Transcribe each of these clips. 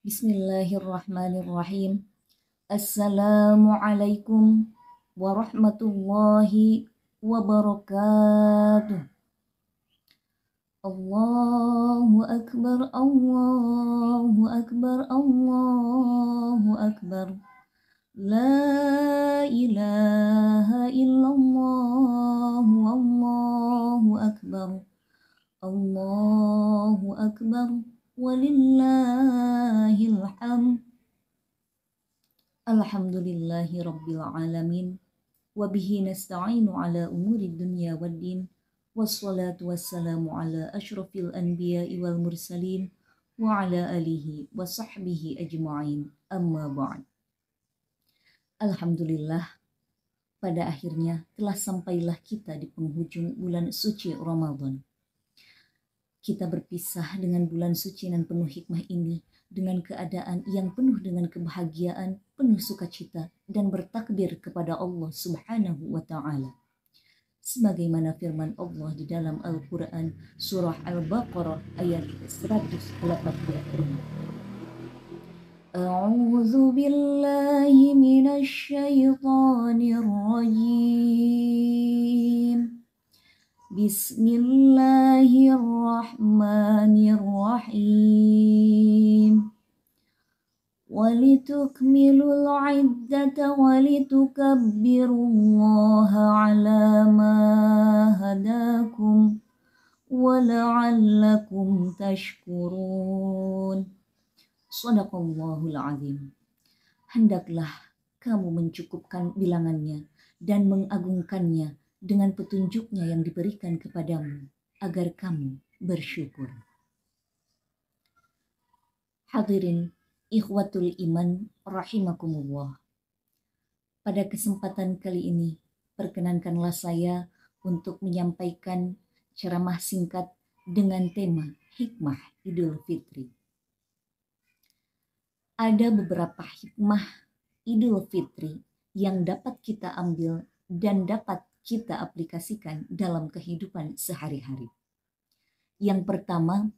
بسم الله الرحمن الرحيم السلام عليكم ورحمة الله وبركاته الله أكبر الله أكبر الله أكبر لا إله إلا الله الله أكبر الله أكبر, Walillahil hamd. Alhamdulillahi rabbil alamin. Wabihi nasta'inu ala umuri dunya wad din. Wassalatu wassalamu ala ashrafil anbiya'i wal mursalin wa ala alihi wa sahbihi ajma'in. Amma ba'd. Alhamdulillah, pada akhirnya telah sampailah kita di penghujung bulan suci Ramadan kita berpisah dengan bulan suci dan penuh hikmah ini dengan keadaan yang penuh dengan kebahagiaan, penuh sukacita dan bertakbir kepada Allah Subhanahu wa taala. Sebagaimana firman Allah di dalam Al-Qur'an surah Al-Baqarah ayat 185. A'udzu billahi minasy syaithanir rajim. بسم الله الرحمن الرحيم ولتكملوا العدة ولتكبروا الله على ما هداكم ولعلكم تشكرون صدق الله العظيم hendaklah kamu mencukupkan bilangannya dan mengagungkannya dengan petunjuknya yang diberikan kepadamu agar kamu bersyukur. Hadirin ikhwatul iman rahimakumullah. Pada kesempatan kali ini, perkenankanlah saya untuk menyampaikan ceramah singkat dengan tema hikmah Idul Fitri. Ada beberapa hikmah Idul Fitri yang dapat kita ambil dan dapat kita aplikasikan dalam kehidupan sehari-hari. Yang pertama,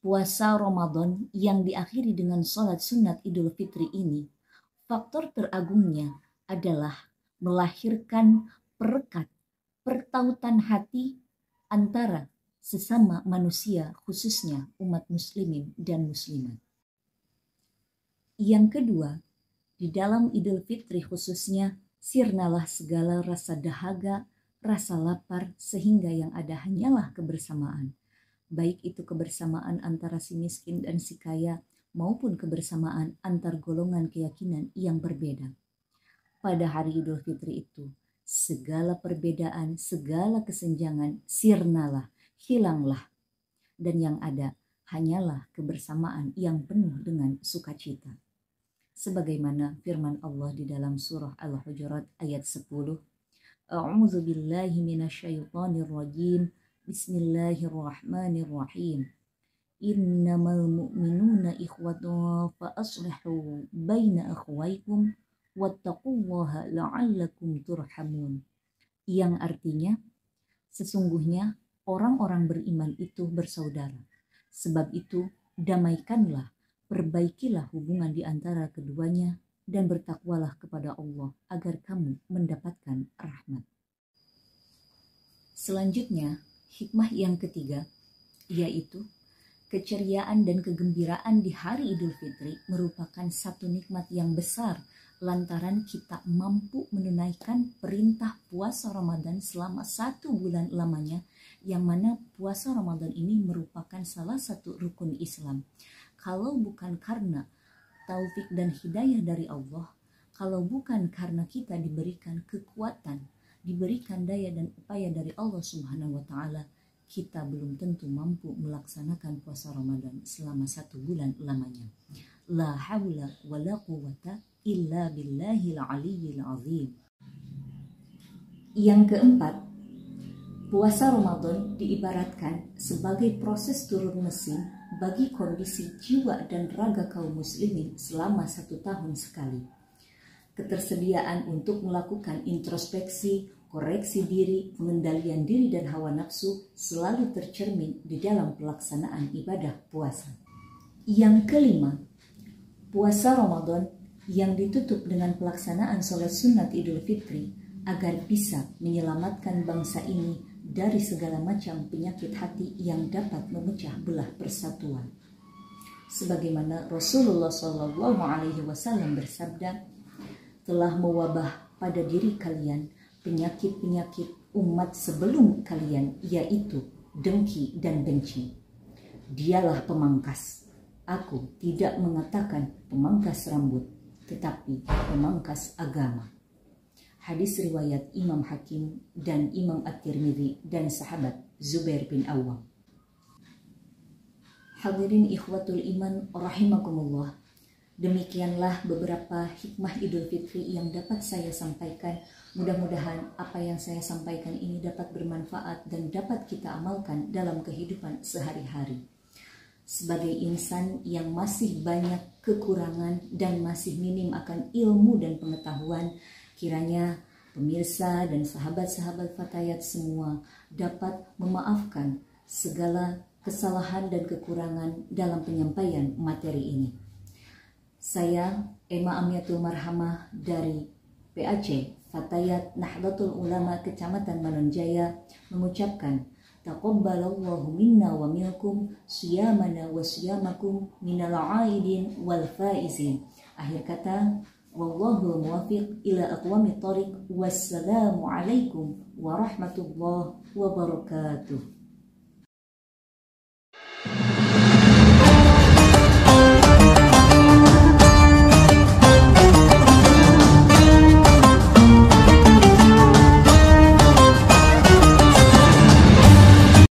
puasa Ramadan yang diakhiri dengan sholat sunat Idul Fitri ini, faktor teragungnya adalah melahirkan perekat, pertautan hati antara sesama manusia khususnya umat muslimin dan muslimat. Yang kedua, di dalam Idul Fitri khususnya sirnalah segala rasa dahaga, rasa lapar, sehingga yang ada hanyalah kebersamaan. Baik itu kebersamaan antara si miskin dan si kaya, maupun kebersamaan antar golongan keyakinan yang berbeda. Pada hari Idul Fitri itu, segala perbedaan, segala kesenjangan sirnalah, hilanglah. Dan yang ada hanyalah kebersamaan yang penuh dengan sukacita sebagaimana firman Allah di dalam surah Al-Hujurat ayat 10. A'udzu billahi minasyaitonir rajim. Bismillahirrahmanirrahim. Innamal mu'minuna ikhwatun fa aslihu baina akhwaykum wattaqullaha la'allakum turhamun. Yang artinya sesungguhnya orang-orang beriman itu bersaudara. Sebab itu damaikanlah Perbaikilah hubungan di antara keduanya dan bertakwalah kepada Allah agar kamu mendapatkan rahmat. Selanjutnya, hikmah yang ketiga yaitu keceriaan dan kegembiraan di hari Idul Fitri merupakan satu nikmat yang besar lantaran kita mampu menunaikan perintah puasa Ramadan selama satu bulan lamanya yang mana puasa Ramadan ini merupakan salah satu rukun Islam kalau bukan karena taufik dan hidayah dari Allah, kalau bukan karena kita diberikan kekuatan, diberikan daya dan upaya dari Allah Subhanahu wa taala, kita belum tentu mampu melaksanakan puasa Ramadan selama satu bulan lamanya. La haula wa la quwata illa billahil aliyyil azim. Yang keempat, puasa Ramadan diibaratkan sebagai proses turun mesin bagi kondisi jiwa dan raga kaum muslimin selama satu tahun sekali. Ketersediaan untuk melakukan introspeksi, koreksi diri, pengendalian diri dan hawa nafsu selalu tercermin di dalam pelaksanaan ibadah puasa. Yang kelima, Puasa Ramadan yang ditutup dengan pelaksanaan sholat sunat Idul Fitri agar bisa menyelamatkan bangsa ini dari segala macam penyakit hati yang dapat memecah belah persatuan. Sebagaimana Rasulullah Shallallahu Alaihi Wasallam bersabda, telah mewabah pada diri kalian penyakit-penyakit umat sebelum kalian, yaitu dengki dan benci. Dialah pemangkas. Aku tidak mengatakan pemangkas rambut, tetapi pemangkas agama. Hadis riwayat Imam Hakim dan Imam At-Tirmidzi dan sahabat Zubair bin Awam. Hadirin ikhwatul iman rahimakumullah. Demikianlah beberapa hikmah Idul Fitri yang dapat saya sampaikan. Mudah-mudahan apa yang saya sampaikan ini dapat bermanfaat dan dapat kita amalkan dalam kehidupan sehari-hari. Sebagai insan yang masih banyak kekurangan dan masih minim akan ilmu dan pengetahuan, kiranya pemirsa dan sahabat-sahabat Fatayat semua dapat memaafkan segala kesalahan dan kekurangan dalam penyampaian materi ini. Saya Emma Amiatul Marhamah dari PAC Fatayat Nahdlatul Ulama Kecamatan Manonjaya mengucapkan Taqabbalallahu minna wa minkum siyamana wa siyamakum minal aidin wal faizin. Akhir kata, wallahu muwafiq ila aqwamit thariq. Wassalamu alaikum warahmatullahi wabarakatuh.